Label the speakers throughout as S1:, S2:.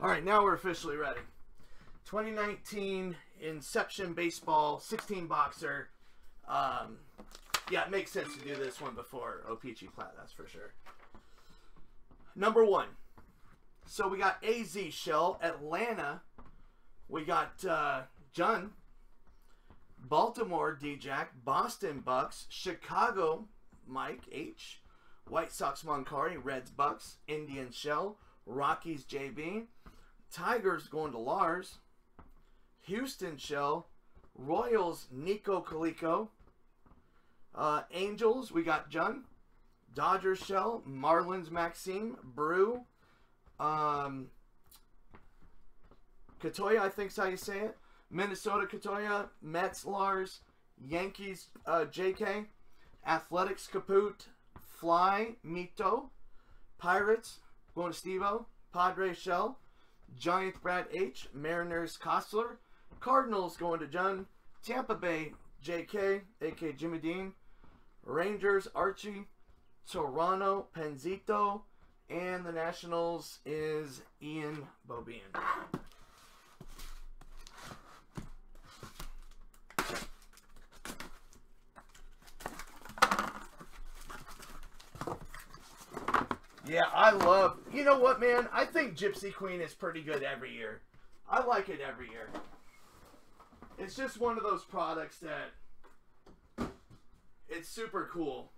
S1: All right, now we're officially ready. 2019 Inception Baseball 16 boxer. Um, yeah, it makes sense to do this one before O-Pee-Chee Plat, that's for sure. Number one. So we got AZ Shell, Atlanta. We got uh, John, Baltimore D-Jack, Boston Bucks, Chicago Mike H, White Sox Moncari, Reds Bucks, Indian Shell, Rockies JB, Tigers going to Lars, Houston Shell, Royals Nico Calico, uh, Angels we got Jun, Dodgers Shell, Marlins Maxime, Brew, um, Katoya I think's how you say it, Minnesota Katoya, Mets Lars, Yankees uh, JK, Athletics Kaput, Fly Mito, Pirates going to Stevo, Padres Shell, Giants Brad H, Mariners Kostler, Cardinals going to John, Tampa Bay JK, aka Jimmy Dean, Rangers Archie, Toronto Penzito, and the Nationals is Ian Bobian. Yeah, I love. You know what, man? I think Gypsy Queen is pretty good every year. I like it every year. It's just one of those products that it's super cool.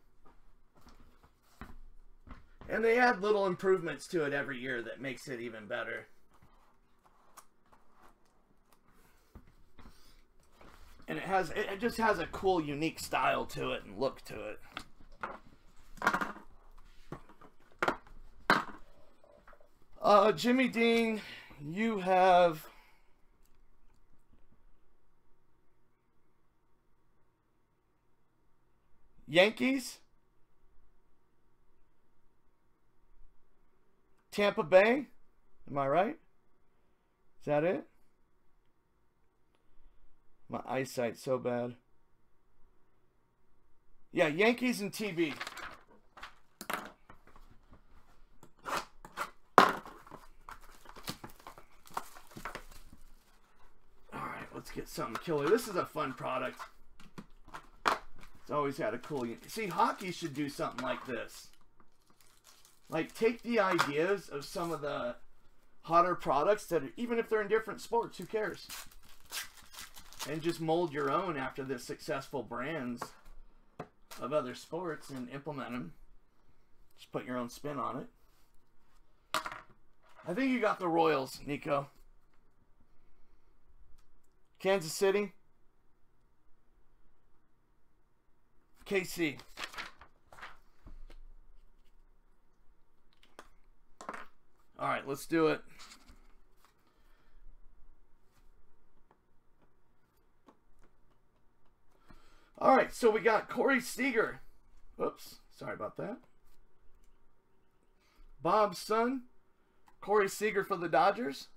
S1: And they add little improvements to it every year that makes it even better. And it has it just has a cool unique style to it and look to it. Uh, Jimmy Dean, you have Yankees, Tampa Bay. Am I right? Is that it? My eyesight's so bad. Yeah, Yankees and TB. Let's get something killer. This is a fun product. It's always had a cool... See, hockey should do something like this. Like, take the ideas of some of the hotter products that, are, even if they're in different sports, who cares? And just mold your own after the successful brands of other sports and implement them. Just put your own spin on it. I think you got the Royals, Nico. Kansas City. KC. All right, let's do it. All right, so we got Corey Seager. Oops, sorry about that. Bob's son, Corey Seager for the Dodgers.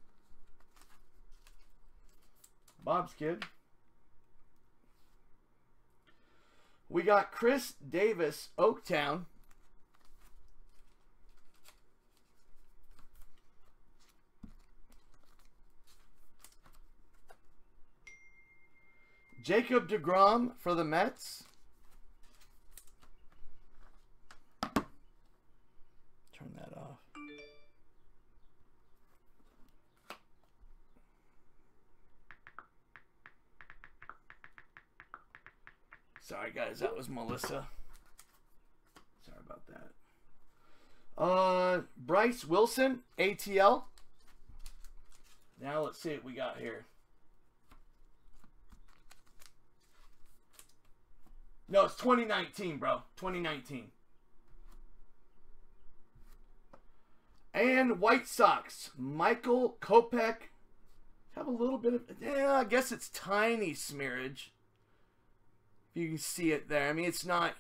S1: Bob's kid. We got Chris Davis, Oaktown. Jacob DeGrom for the Mets. Sorry, guys. That was Melissa. Sorry about that. Uh, Bryce Wilson, ATL. Now let's see what we got here. No, it's 2019, bro. 2019. And White Sox, Michael Kopech. Have a little bit of, yeah, I guess it's tiny smearage. You can see it there. I mean, it's not,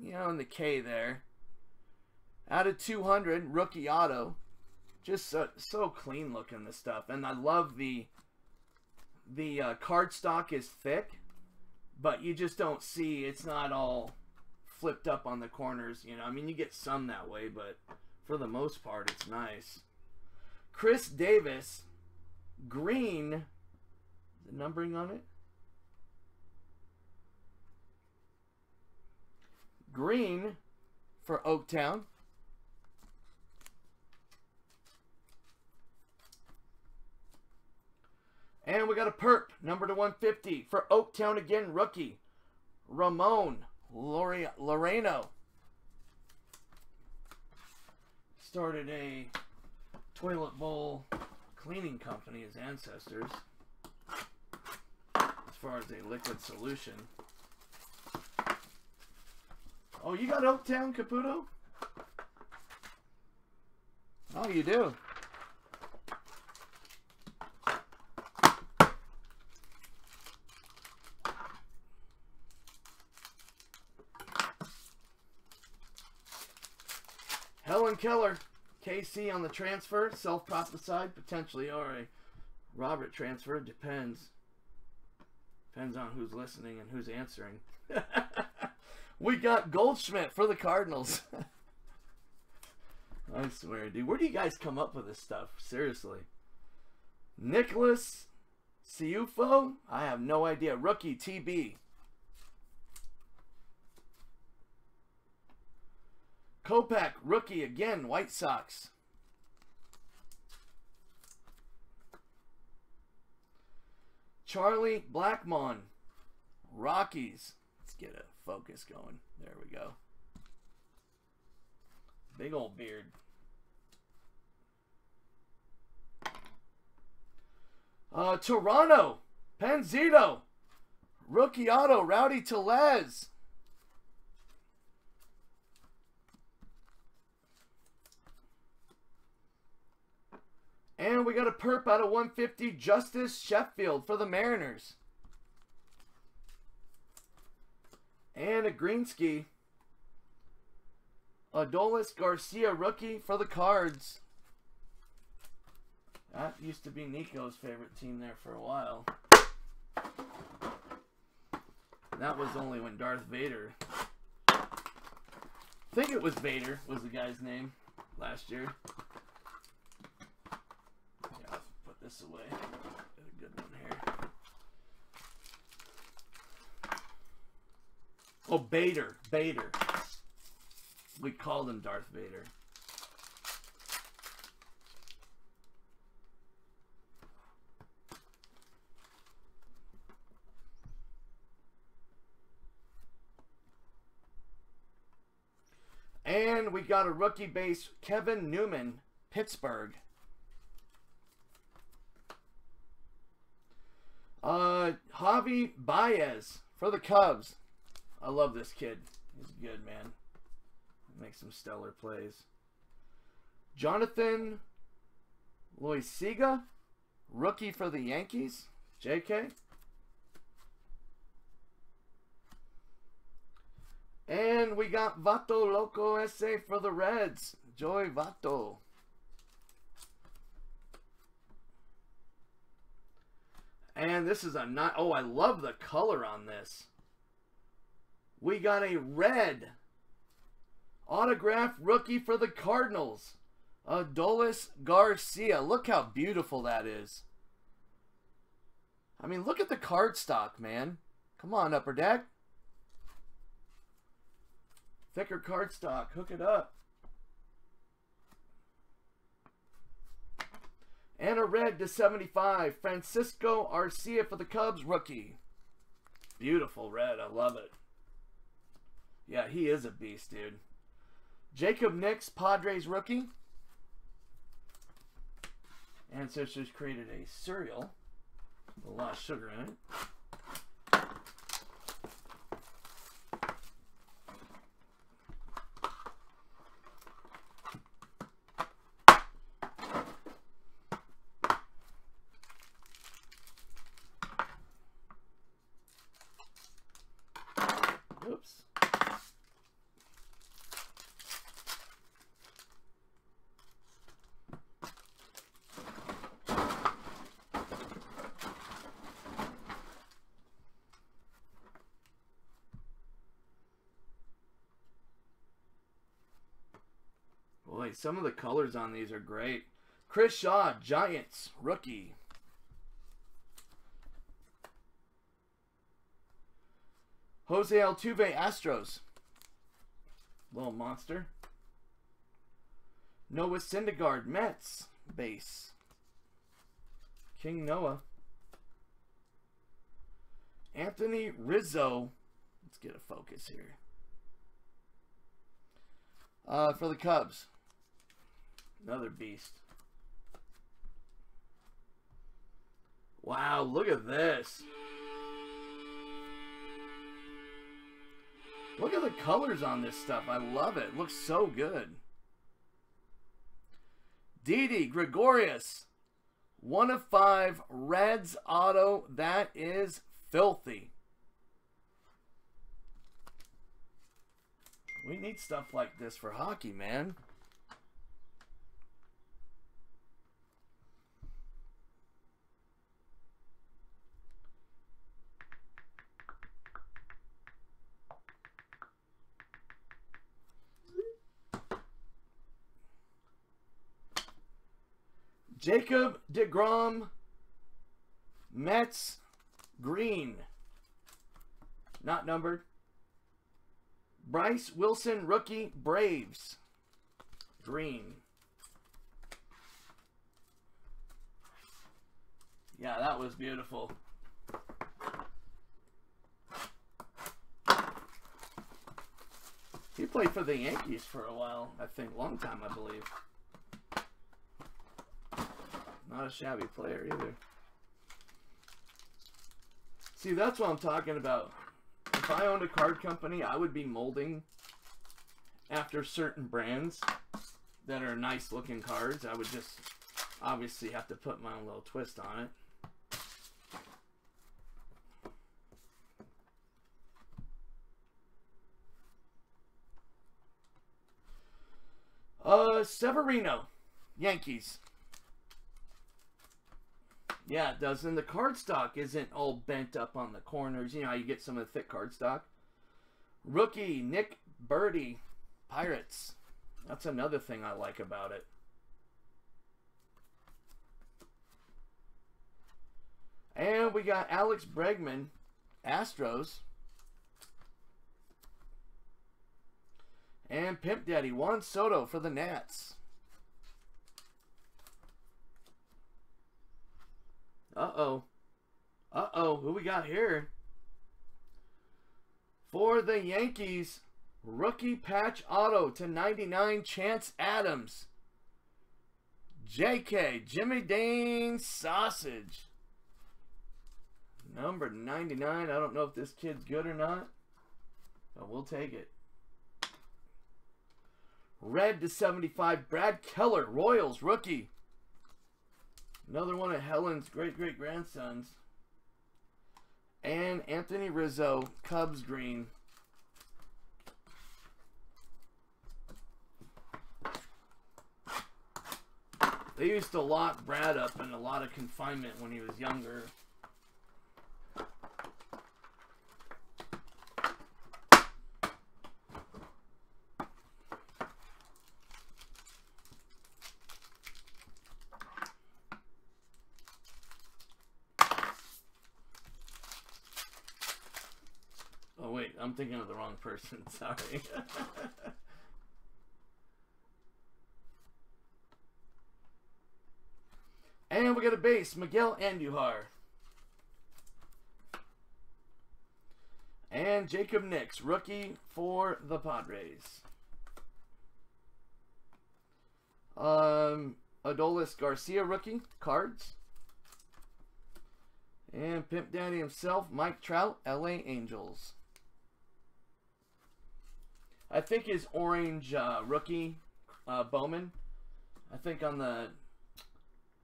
S1: you know, in the K there. Out of 200, rookie auto. Just so, so clean looking, this stuff. And I love the, the uh, card stock is thick, but you just don't see, it's not all flipped up on the corners, you know. I mean, you get some that way, but for the most part, it's nice. Chris Davis, green. The numbering on it? Green for Oaktown. And we got a perp, number to 150 for Oaktown again, rookie. Ramon Laureano. Started a toilet bowl cleaning company, his ancestors. As far as a liquid solution. Oh, you got Oaktown, Caputo? Oh, you do. Helen Keller, KC on the transfer, self-prophesied, potentially, or a Robert transfer, depends. Depends on who's listening and who's answering. we got Goldschmidt for the Cardinals. I swear, dude. Where do you guys come up with this stuff? Seriously. Nicholas Ciuffo? I have no idea. Rookie TB. Kopech, rookie again, White Sox. Charlie Blackmon, Rockies. Let's get a focus going. There we go. Big old beard. Uh, Toronto, Penzito, rookie auto, Rowdy Tellez. And we got a perp out of 150, Justice Sheffield for the Mariners. And a Greensky. Adolis Garcia rookie for the Cards. That used to be Nico's favorite team there for a while. That was only when Darth Vader. I think it was Vader was the guy's name last year. Yeah, put this away. Got a good one here. Oh, Bader. Bader. We called him Darth Vader. And we got a rookie base, Kevin Newman, Pittsburgh. Uh, Javi Baez for the Cubs. I love this kid. He's good, man. Makes some stellar plays. Jonathan Loisiga, rookie for the Yankees. JK. And we got Vato Loco SA for the Reds. Joey Votto. And this is a not. Oh, I love the color on this. We got a red autograph rookie for the Cardinals. Adolis Garcia. Look how beautiful that is. I mean, look at the card stock, man. Come on, Upper Deck. Thicker card stock. Hook it up. And a red to 75. Francisco Arcia for the Cubs, rookie. Beautiful red. I love it. Yeah, he is a beast, dude. Jacob Nix, Padres rookie. Ancestors created a cereal with a lot of sugar in it. Some of the colors on these are great. Chris Shaw, Giants, rookie. Jose Altuve, Astros. Little monster. Noah Syndergaard, Mets, base. King Noah. Anthony Rizzo. Let's get a focus here. Uh, for the Cubs. Another beast. Wow, look at this. Look at the colors on this stuff. I love it. it looks so good. Didi Gregorius. One of five. Reds auto. That is filthy. We need stuff like this for hockey, man. Jacob DeGrom, Mets, green. Not numbered. Bryce Wilson, rookie, Braves, green. Yeah, that was beautiful. He played for the Yankees for a while, I think. Long time, I believe. Not a shabby player either. See, that's what I'm talking about. If I owned a card company, I would be molding after certain brands that are nice looking cards. I would just obviously have to put my own little twist on it. Uh, Severino, Yankees. Yeah, it does. And the cardstock isn't all bent up on the corners. You know how you get some of the thick cardstock. Rookie, Nick Burdi, Pirates. That's another thing I like about it. And we got Alex Bregman, Astros. And Pimp Daddy, Juan Soto for the Nats. Uh-oh. Uh-oh. Who we got here? For the Yankees, rookie patch auto to 99, Chance Adams. JK, Jimmy Dane Sausage. Number 99. I don't know if this kid's good or not, but we'll take it. Red to 75, Brad Keller, Royals, rookie. Another one of Helen's great great grandsons. And Anthony Rizzo, Cubs green. They used to lock Brad up in a lot of confinement when he was younger. I'm thinking of the wrong person. Sorry. and we got a base, Miguel Andujar. And Jacob Nix, rookie for the Padres. Um, Adolis Garcia, rookie, cards. And Pimp Daddy himself, Mike Trout, LA Angels. I think his orange uh, rookie uh, Bowman. I think on the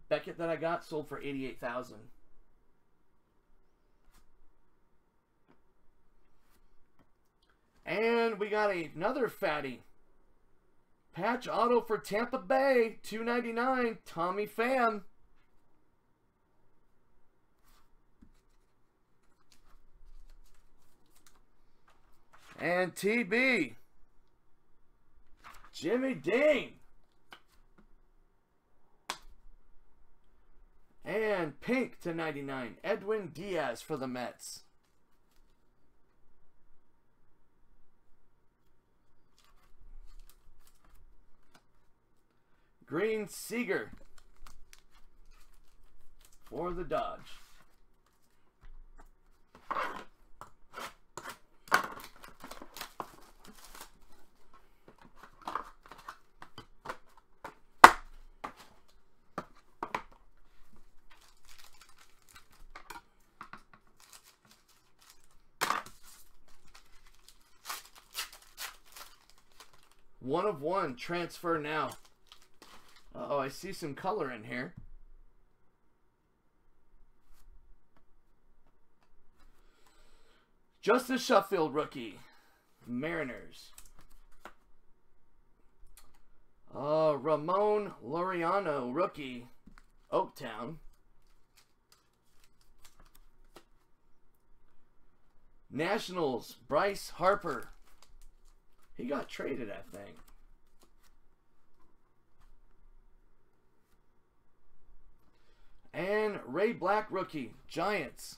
S1: Beckett that I got sold for eighty eight thousand. And we got another fatty. Patch auto for Tampa Bay, two ninety nine. Tommy Pham. And TB. Jimmy Dean. And pink to 99, Edwin Diaz for the Mets. Green Seager for the Dodge. One of one, transfer now. Uh oh I see some color in here. Justice Sheffield rookie. Mariners. Uh, Ramon Laureano rookie. Oaktown. Nationals. Bryce Harper. He got traded, I think. And Ray Black rookie, Giants.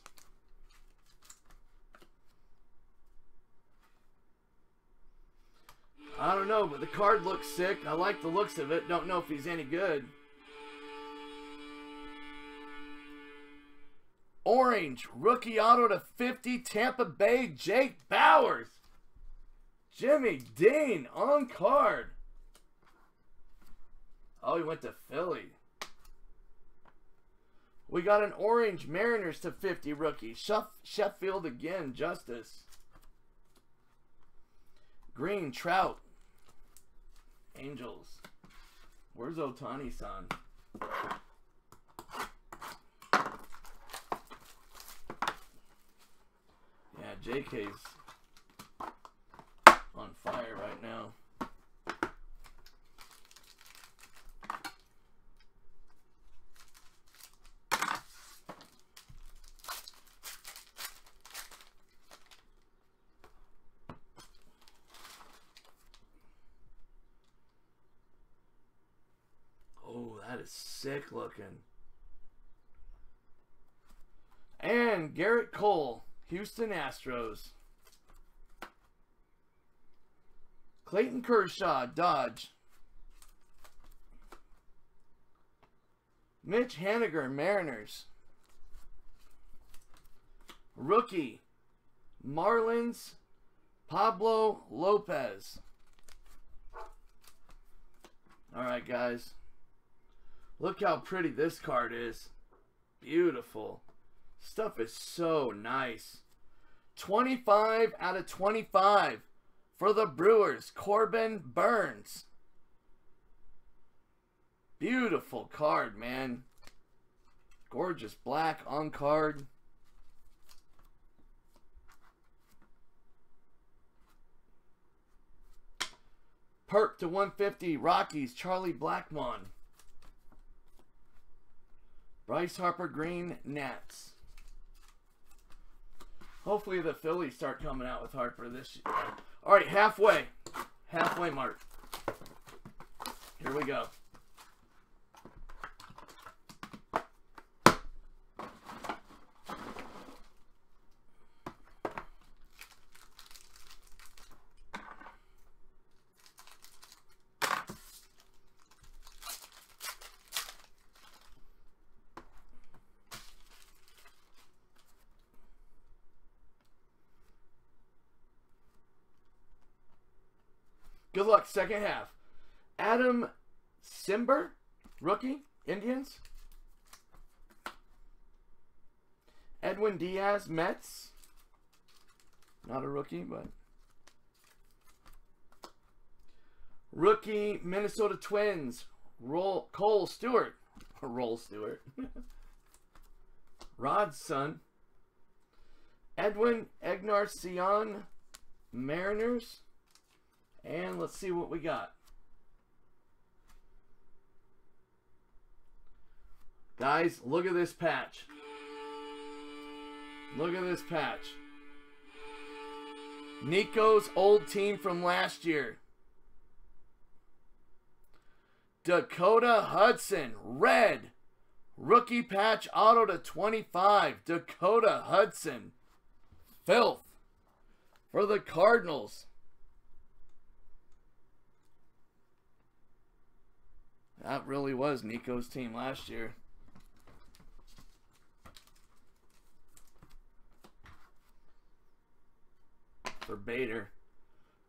S1: I don't know, but the card looks sick. I like the looks of it. Don't know if he's any good. Orange, rookie auto to 50, Tampa Bay, Jake Bauers. Jimmy Dean on card. Oh, he went to Philly. We got an orange Mariners to 50 rookie. Sheffield again, Justice. Green Trout. Angels. Where's Otani son? Yeah, JK's on fire right now. Oh, that is sick looking. And Gerrit Cole, Houston Astros. Clayton Kershaw, Dodge. Mitch Haniger, Mariners. Rookie, Marlins, Pablo Lopez. All right, guys. Look how pretty this card is. Beautiful. Stuff is so nice. 25 out of 25 for the Brewers, Corbin Burnes. Beautiful card, man. Gorgeous black on card. Perp to 150, Rockies, Charlie Blackmon. Bryce Harper Green, Nats. Hopefully the Phillies start coming out with Harper this year. All right, halfway. Halfway mark. Here we go. Good luck, second half. Adam Cimber, rookie, Indians. Edwin Diaz, Mets. Not a rookie, but. Rookie, Minnesota Twins, Roll, Kohl Stewart. Roll Stewart. Rod's son. Edwin Encarnacion, Mariners. And let's see what we got. Guys, look at this patch. Look at this patch. Nico's old team from last year. Dakota Hudson, red. Rookie patch auto to 25. Dakota Hudson. Filth. For the Cardinals. That really was Nico's team last year. For Bader.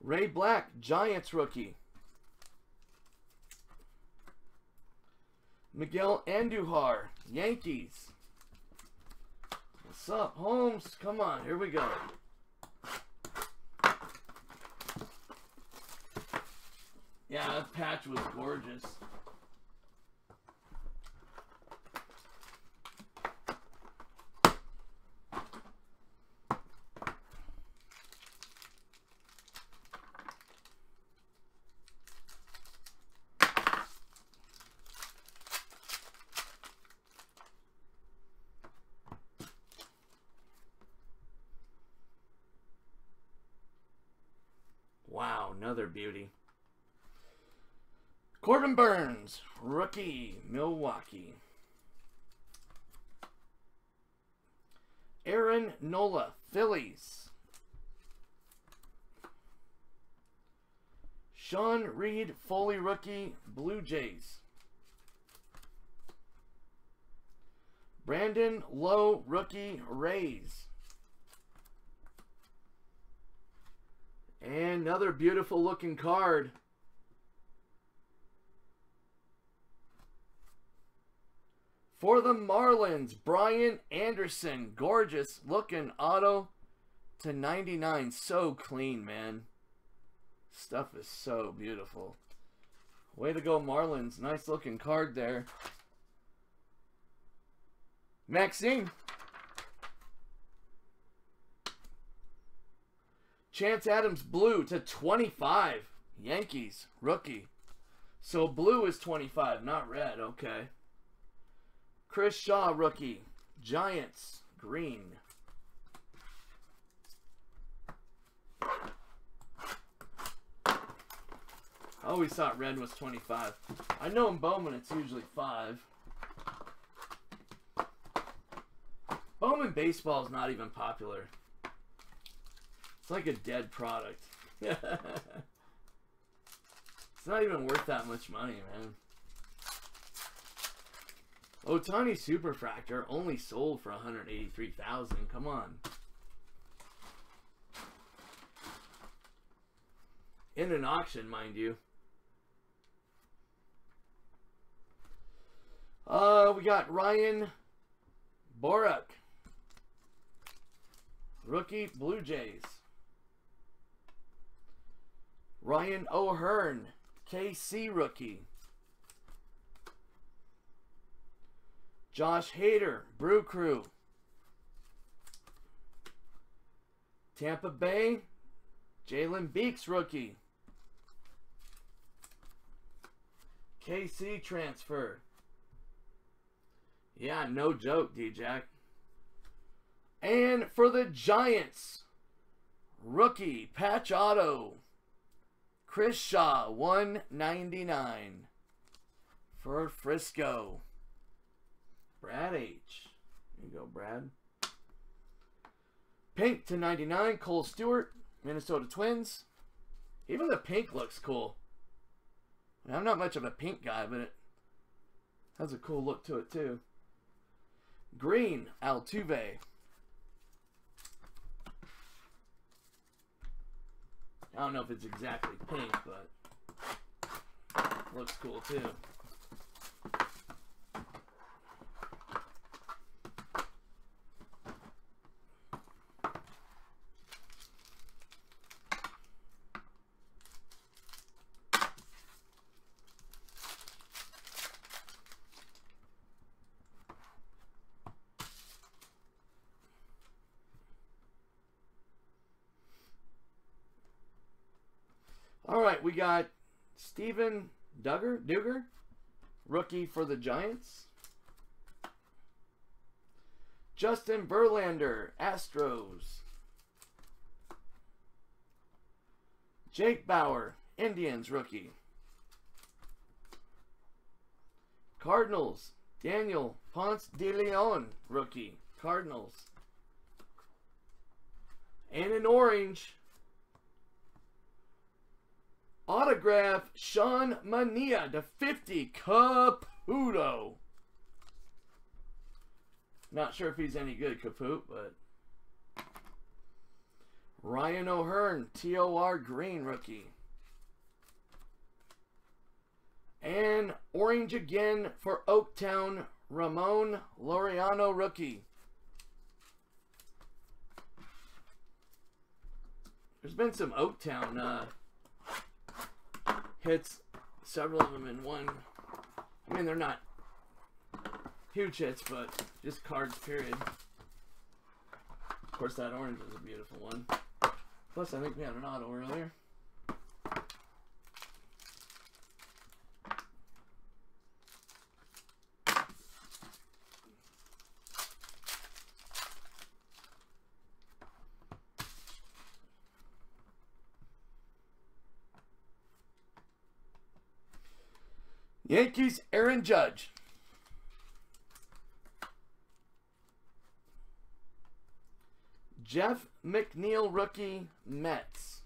S1: Ray Black, Giants rookie. Miguel Andujar, Yankees. What's up, Holmes? Come on, here we go. Yeah, that patch was gorgeous. Wow, another beauty. Corbin Burnes, rookie, Milwaukee. Aaron Nola, Phillies. Sean Reid, Foley rookie, Blue Jays. Brandon Lowe, rookie, Rays. And another beautiful looking card. For the Marlins, Brian Anderson. Gorgeous looking auto to 99. So clean, man. Stuff is so beautiful. Way to go, Marlins. Nice looking card there. Maxine. Chance Adams blue to 25. Yankees rookie. So blue is 25, not red. Okay. Chris Shaw rookie. Giants green. I always thought red was 25. I know in Bowman it's usually 5. Bowman baseball is not even popular. Like a dead product. it's not even worth that much money, man. Otani Superfractor only sold for 183,000. Come on. In an auction, mind you. Uh, we got Ryan Boruck. Rookie Blue Jays. Ryan O'Hearn, KC rookie. Josh Hader, Brew Crew. Tampa Bay, Jalen Beeks rookie. KC transfer. Yeah, no joke, D-Jack. And for the Giants, rookie patch auto. Chris Shaw, 199 for Frisco. Brad H. You go, Brad. Pink to 99, Kohl Stewart, Minnesota Twins. Even the pink looks cool. I'm not much of a pink guy, but it has a cool look to it, too. Green, Altuve. I don't know if it's exactly pink, but looks cool too. All we got Steven Duggar, Duggar, rookie for the Giants. Justin Verlander, Astros. Jake Bauer, Indians rookie. Cardinals, Daniel Ponce de Leon, rookie, Cardinals. And in orange, autograph Sean Manaea to 50 Caputo. Not sure if he's any good, Caput, but. Ryan O'Hearn, TOR Green rookie. And orange again for Oaktown, Ramon Laureano rookie. There's been some Oaktown uh, hits, several of them in one. I mean, they're not huge hits, but just cards, period. Of course, that orange was a beautiful one. Plus, I think we had an auto earlier. Yankees, Aaron Judge. Jeff McNeil, rookie, Mets.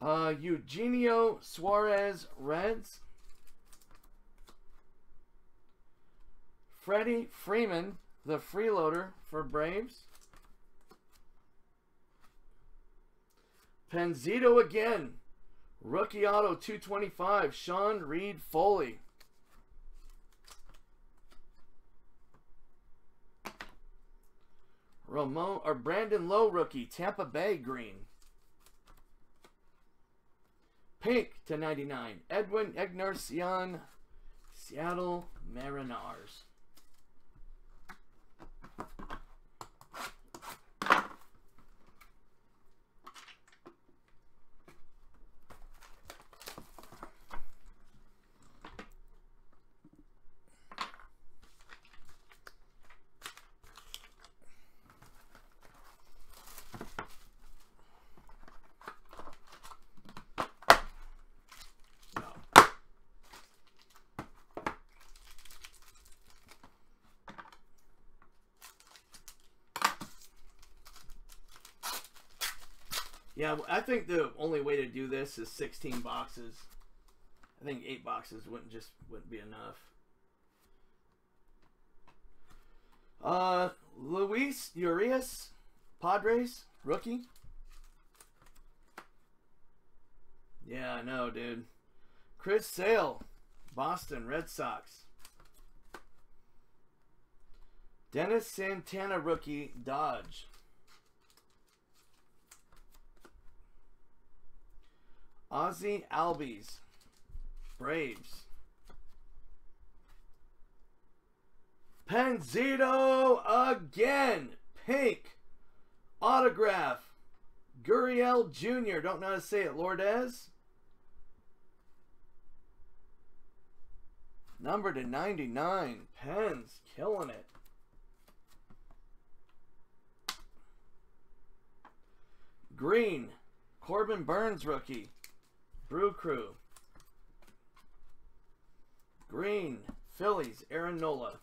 S1: Uh, Eugenio Suarez, Reds. Freddie Freeman, the freeloader for Braves. Penzito again. Rookie auto 225, Sean Reid Foley. Ramon or Brandon Lowe rookie, Tampa Bay green. Pink to 99, Edwin Encarnacion, Seattle Mariners. Yeah, I think the only way to do this is 16 boxes. I think eight boxes wouldn't just wouldn't be enough. Uh, Luis Urias, Padres rookie. Yeah, I know, dude. Chris Sale, Boston Red Sox. Dennis Santana rookie, Dodge. Ozzie Albies, Braves. Penzito again. Pink. Autograph. Gurriel Jr. Don't know how to say it. Lourdes. Number to 99. Pens. Killing it. Green. Corbin Burnes rookie. Brew Crew. Green. Phillies. Aaron Nola.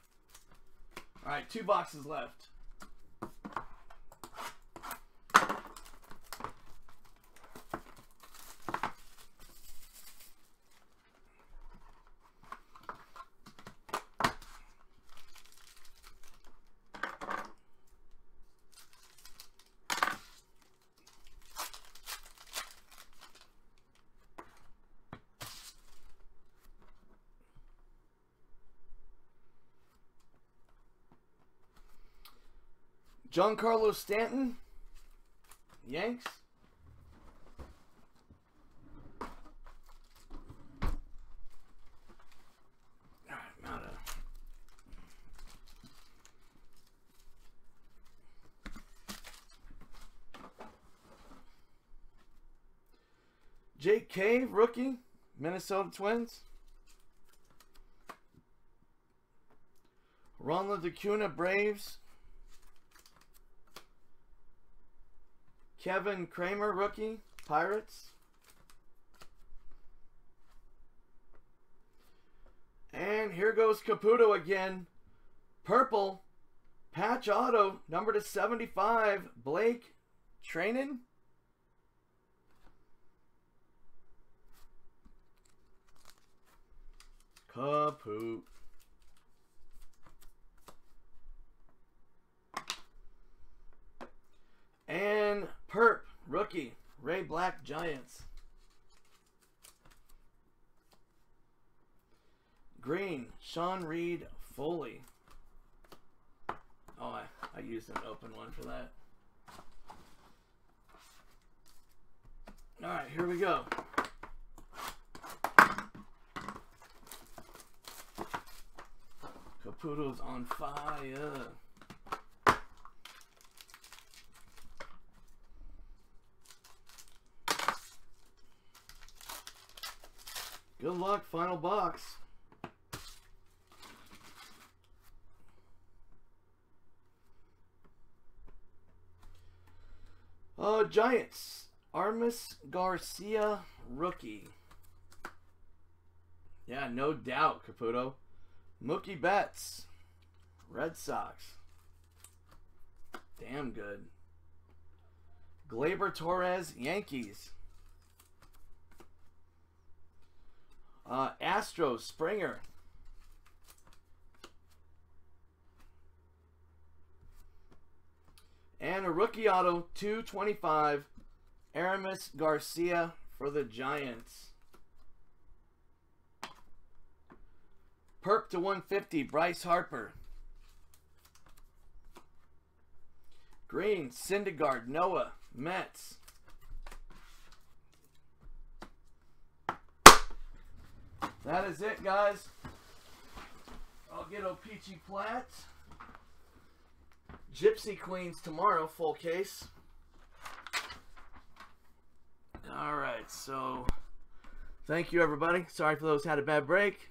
S1: All right, two boxes left. Giancarlo Stanton, Yanks. Jake Cave, rookie, Minnesota Twins. Ronald Acuna, Braves. Kevin Kramer, rookie, Pirates. And here goes Caputo again. Purple. Patch auto, number to 75. Blake Treinen. Kaput. And Perp, rookie, Ray Black Giants. Green, Sean Reid Foley. Oh, I, I used an open one for that. Alright, here we go. Caputo's on fire. Good luck, final box. Uh, Giants. Aramis Garcia, rookie. Yeah, no doubt, Caputo. Mookie Betts, Red Sox. Damn good. Gleyber Torres, Yankees. Uh, Astros, Springer. And a rookie auto, 225, Aramis Garcia for the Giants. Perp to 150, Bryce Harper. Green, Syndergaard, Noah, Mets. That is it, guys. I'll get O-Pee-Chee Plats. Gypsy Queens tomorrow, full case. All right, so thank you, everybody. Sorry for those had a bad break.